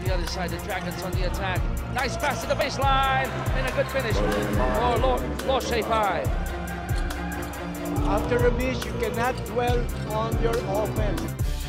On the other side, the Dragons on the attack. Nice pass to the baseline and a good finish for Loh Shee After a miss, you cannot dwell on your offense.